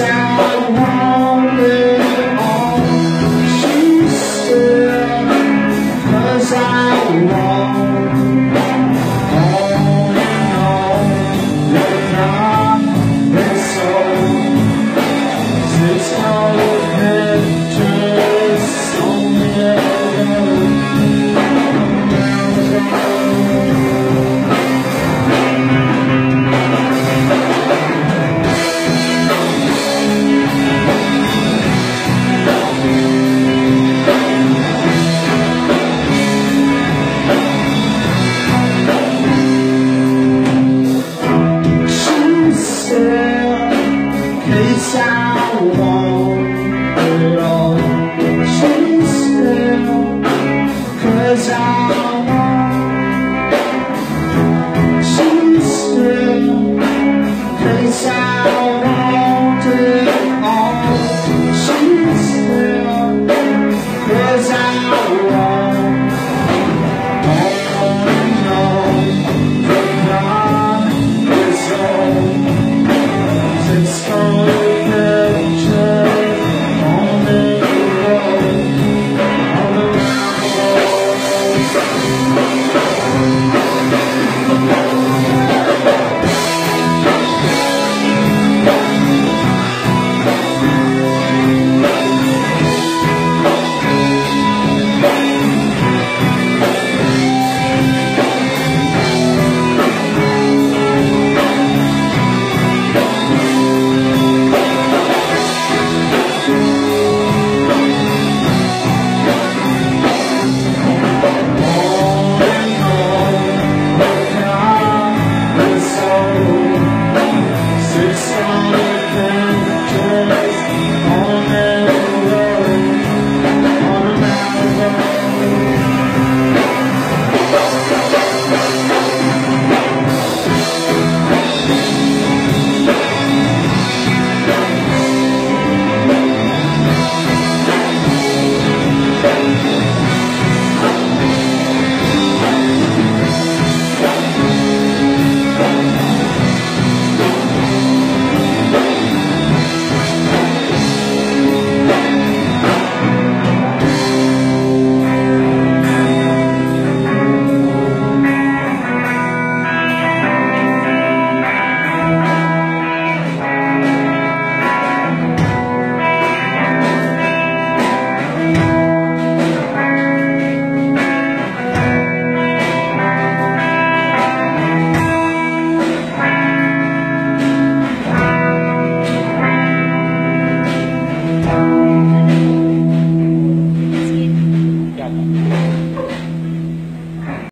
Cause I want It's how all stays still Cause I want to still Cause I Música